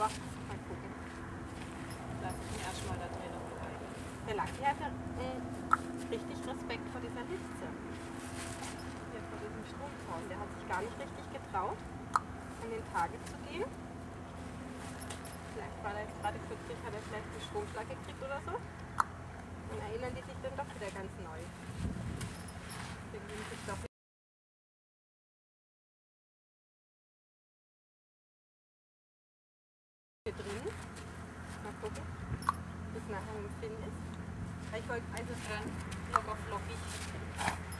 Mal gucken. Lass ich mir erstmal da drin noch rein. Der Lucky hat äh, richtig Respekt vor dieser Hitze. Hier vor diesem Stromkorn. Der hat sich gar nicht richtig getraut, an den Tage zu gehen. Vielleicht war er jetzt gerade kürzlich, hat er vielleicht einen Stromschlag gekriegt oder so. Dann erinnern die sich dann doch wieder ganz neu. Mal gucken, es nachher im Film ist. Ich wollte also dran, locker flockig.